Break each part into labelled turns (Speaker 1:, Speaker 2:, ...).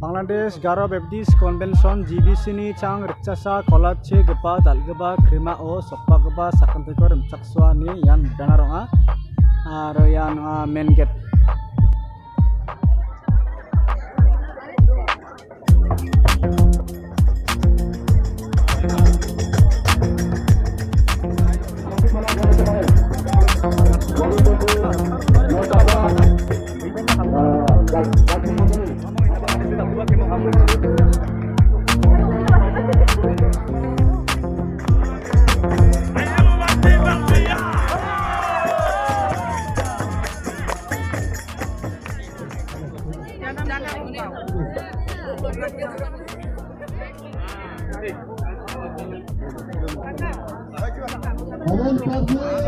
Speaker 1: Bangladesh Garo Baptist Convention GBC ni chang rikchasa kolache gepa dalgeba krima o sokpa geba sakanteko remchakswa ni yan dana ronga aro yan main gate
Speaker 2: Thank you.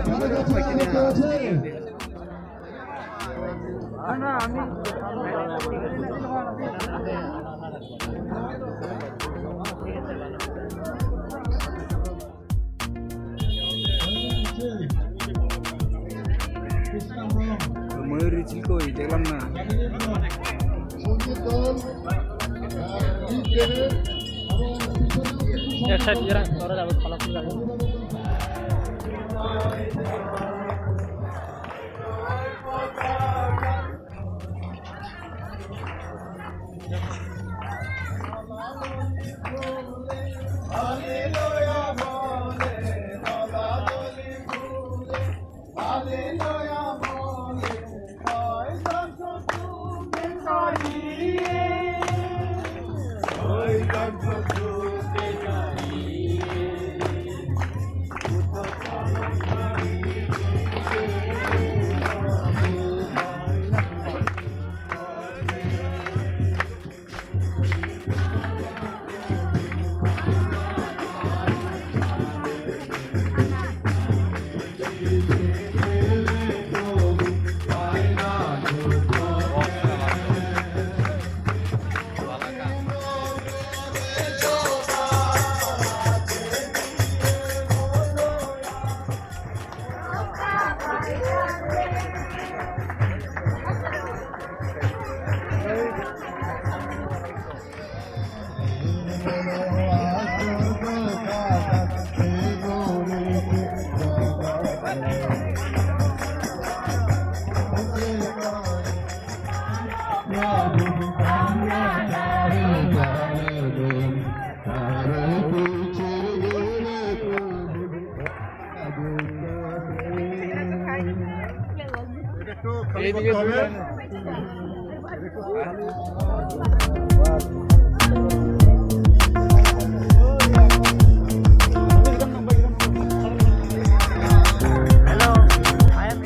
Speaker 2: ঘরে কাছে আনতে আছে
Speaker 1: ময়ূর চিলকো দেখলাম না Ya ahora la. এইদিকে Hello, I am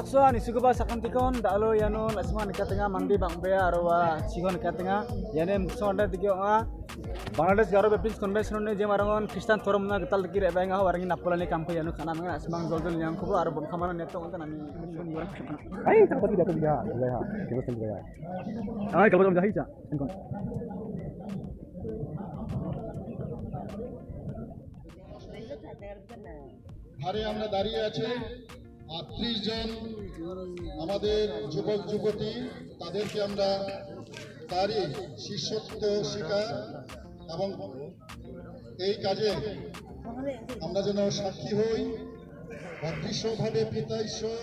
Speaker 1: Caksuan isu ba sakam tikon dalo yano lasma nika tengah mandi bang be arwa sigon nika tengah yane sonda dikyo nga Bangladesh Garo Baptist Convention ne je marangon Kristen Forum na getal dikir ebe nga warangi napolani kampu yano kana nga asmang zoldol yang kubo aro bom kamana neto unta nami
Speaker 3: Ay, tak pati dapat dia. Dia ha. Kita sendiri ya. Ay, kalau kamu jahit ya. Engkau.
Speaker 2: ধারে আমরা দাঁড়িয়ে আছি আর ত্রিশ জন, আমাদের যুবক যুবতী, তাদেরকে আমরা তারই শিষ্যত্ব শিকার এবং এই কাজে আমরা যেন সাক্ষী হই। অদৃশ্যভাবে পিতা ঈশ্বর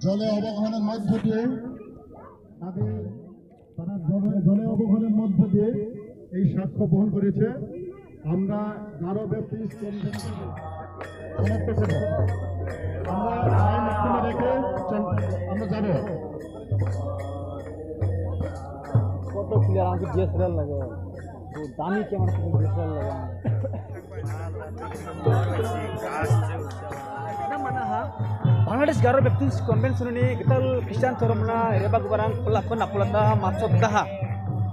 Speaker 2: জলে অবগাহনের মধ্য দিয়ে, তাদের, তারা জলে অবগাহনের মধ্য দিয়ে এই সাক্ষ্য বহন করেছে। আমরা গারো করব আমরা আইন আমরা যাব।
Speaker 1: কত লাগে Bangladesh Garo Baptist Convention ini kita Kristen Toromna Rebag Barang Pelakon Apulata Matsot Daha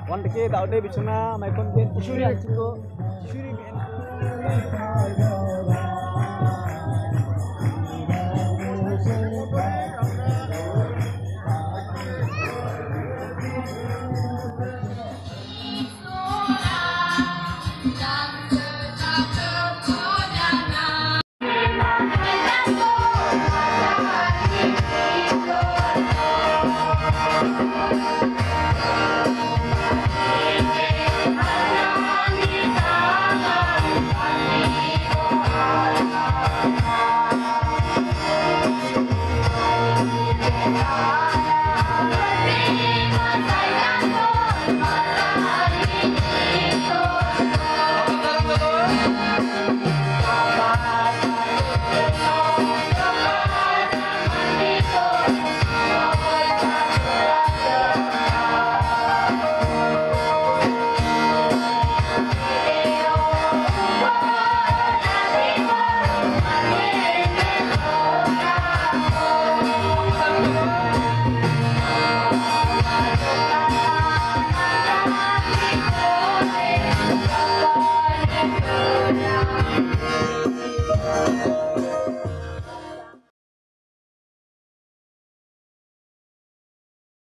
Speaker 1: Wan deke daude bichuna maikon ben tisuri anjingo tisuri ben